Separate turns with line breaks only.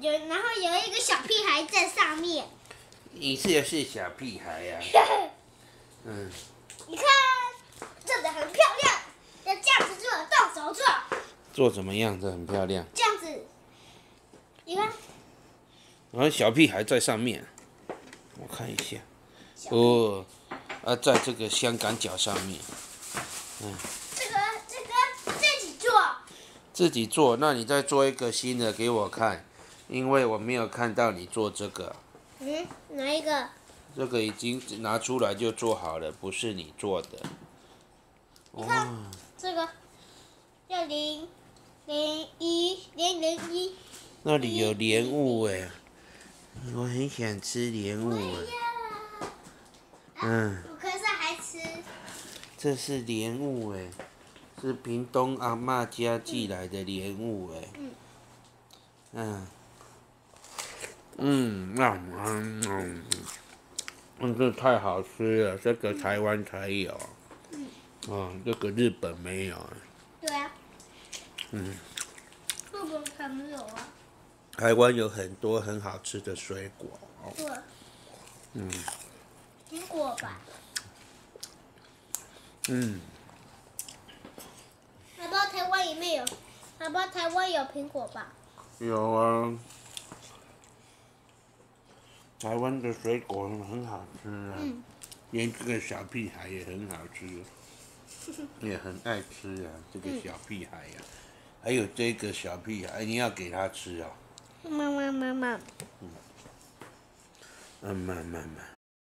有，然后有一个小屁孩在上面。
你是是小屁孩呀、嗯，
你看，做的很漂亮，要这样子做，动手做，
做怎么样？这很漂亮。
这样子。你看，
然后小屁孩在上面，我看一下。哦，啊，在这个香港脚上面，嗯
这个这个自己做。
自己做。那你再做一个新的给我看，因为我没有看到你做这个。
嗯，哪一个？
这个已经拿出来就做好了，不是你做的。
你看
哦，
这个要零零一零零一。
那里有莲雾哎，我很想吃莲雾哎。嗯，
我可是还吃。
这是莲雾哎，是屏东阿嬷家寄来的莲雾哎。
嗯
嗯。嗯，那嗯嗯嗯，这太好吃了，这个台湾才有。
嗯。
哦，这个日本没有。
对啊。
嗯。
日本才没有啊。
台湾有很多很好吃的水果。哦
对。
嗯
苹果吧。
嗯，
海报台湾里面有，海报台湾有苹果吧？
有啊。台湾的水果很好吃啊，
嗯
连这个小屁孩也很好吃，也很爱吃啊，这个小屁孩呀、还有这个小屁孩，你要给他吃啊。
妈妈妈妈，
嗯，慢慢慢。